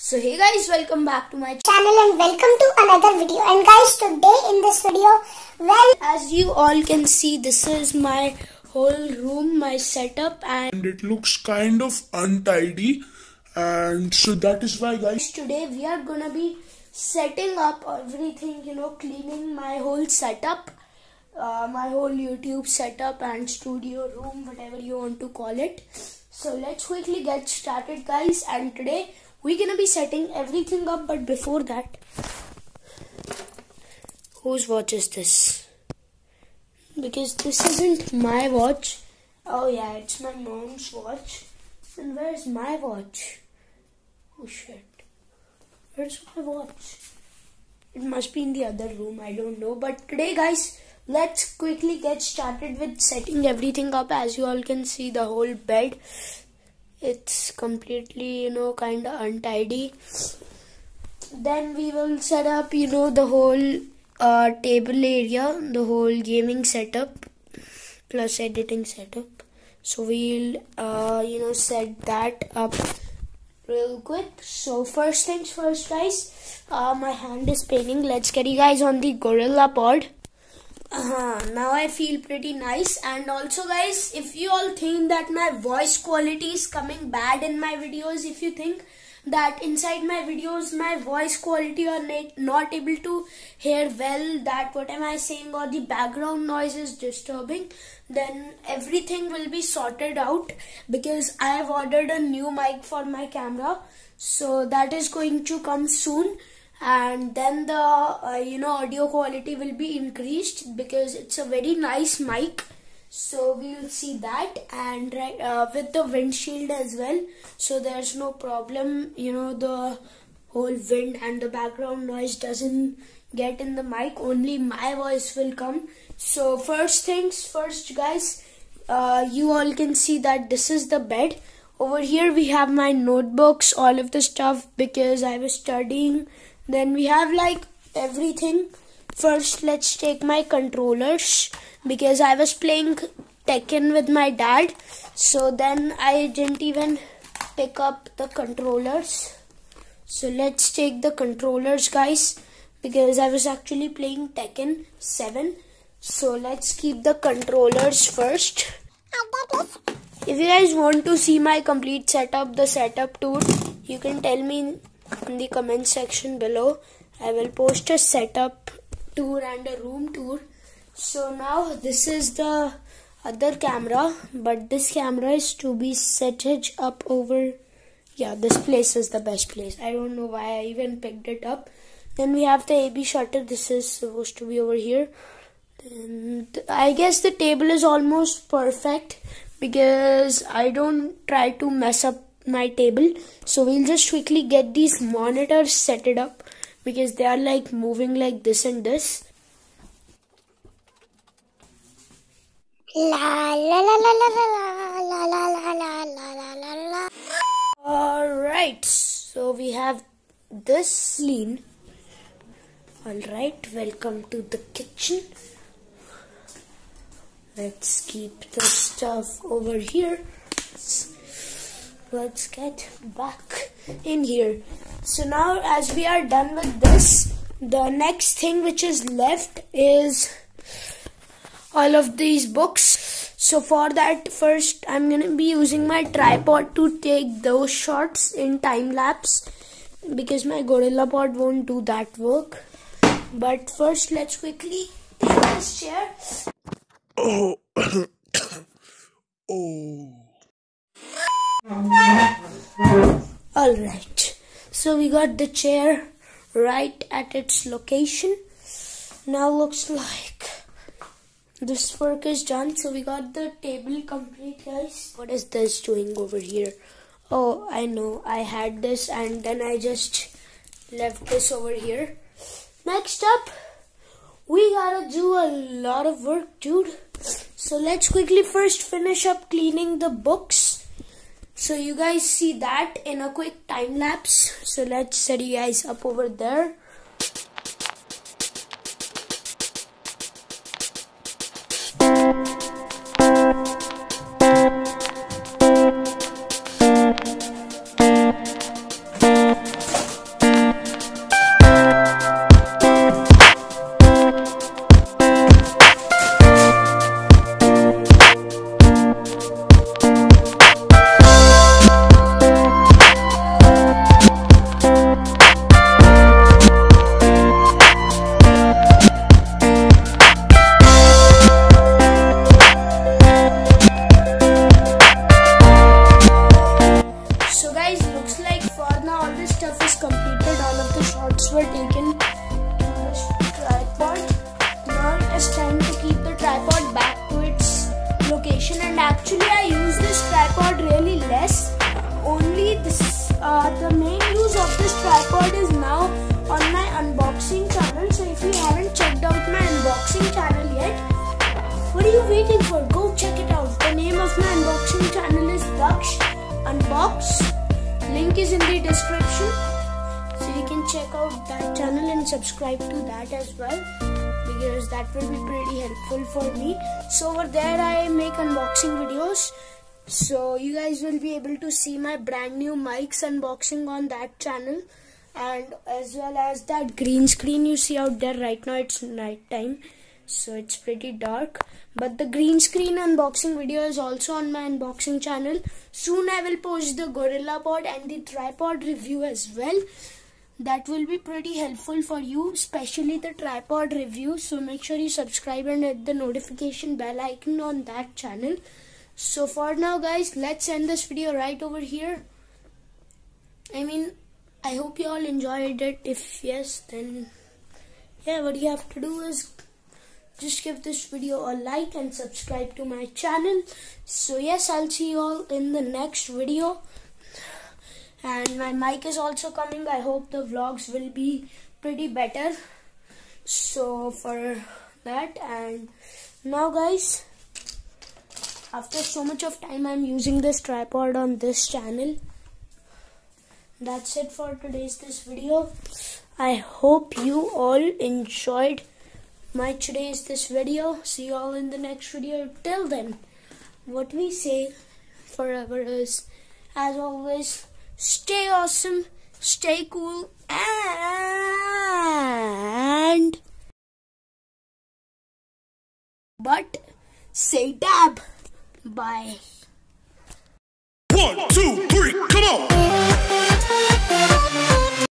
So hey guys, welcome back to my channel. channel and welcome to another video and guys today in this video well As you all can see, this is my whole room, my setup and and it looks kind of untidy and so that is why guys today we are gonna be setting up everything, you know, cleaning my whole setup, uh, my whole YouTube setup and studio room, whatever you want to call it. So let's quickly get started guys and today we're gonna be setting everything up but before that whose watch is this? Because this isn't my watch. Oh yeah, it's my mom's watch. And where's my watch? Oh shit. Where's my watch? It must be in the other room, I don't know. But today, guys, let's quickly get started with setting everything up. As you all can see, the whole bed it's completely, you know, kind of untidy. Then we will set up, you know, the whole uh, table area, the whole gaming setup plus editing setup. So we'll, uh, you know, set that up real quick. So first things first, guys. Uh, my hand is paining. Let's get you guys on the Gorilla Pod. Uh, now I feel pretty nice. And also, guys, if you all think that my voice quality is coming bad in my videos, if you think that inside my videos my voice quality are not able to hear well that what am i saying or the background noise is disturbing then everything will be sorted out because i have ordered a new mic for my camera. So that is going to come soon and then the uh, you know audio quality will be increased because it's a very nice mic. So we'll see that. And right uh, with the windshield as well. So there's no problem. You know the whole wind and the background noise doesn't get in the mic. Only my voice will come. So first things first guys. Uh, you all can see that this is the bed. Over here we have my notebooks all of the stuff because i was studying then we have like everything. First let's take my controllers because I was playing Tekken with my dad. So then I didn't even pick up the controllers. So let's take the controllers guys because I was actually playing Tekken 7 so let's keep the controllers first. If you guys want to see my complete setup the setup tour you can tell me in the comment section below. I will post a setup tour and a room tour. So now this is the other camera but this camera is to be set up over yeah this place is the best place. I don't know why I even picked it up. Then we have the AB shutter. This is supposed to be over here. And I guess the table is almost perfect because I don't try to mess up my table so we'll just quickly get these monitors set it up because they are like moving like this and this la la la la la la la la la la la la la la Alright, so we have this scene. Alright, welcome to the kitchen. Let's keep the stuff over here. Let's get back in here. So now as we are done with this, the next thing which is left is all of these books. So for that first I'm gonna be using my tripod to take those shots in time lapse because my gorilla pod won't do that work. But first let's quickly take this chair. oh oh Alright. So we got the chair right at its location. Now looks like this work is done. So we got the table complete guys. What is this doing over here? Oh i know. I had this and then i just left this over here. Next up we gotta do a lot of work dude. So let's quickly first finish up cleaning the books so you guys see that in a quick time lapse. So let's set you guys up over there Is in the description. So you can check out that channel and subscribe to that as well because that will be pretty helpful for me. So over there I make unboxing videos. So you guys will be able to see my brand new mics unboxing on that channel and as well as that green screen you see out there right now it's night time so it's pretty dark. But the green screen unboxing video is also on my unboxing channel. Soon i will post the gorilla pod and the tripod review as well. That will be pretty helpful for you especially the tripod review. So make sure you subscribe and hit the notification bell icon on that channel. So for now guys let's end this video right over here. I mean i hope you all enjoyed it. If yes then yeah what you have to do is just give this video a like and subscribe to my channel. So yes i'll see you all in the next video. And my mic is also coming. I hope the vlogs will be pretty better. So for that and now guys after so much of time i'm using this tripod on this channel. That's it for today's this video. I hope you all enjoyed my today is this video see you all in the next video till then what we say forever is as always stay awesome, stay cool, and but say dab. Bye. One, two, three, come on!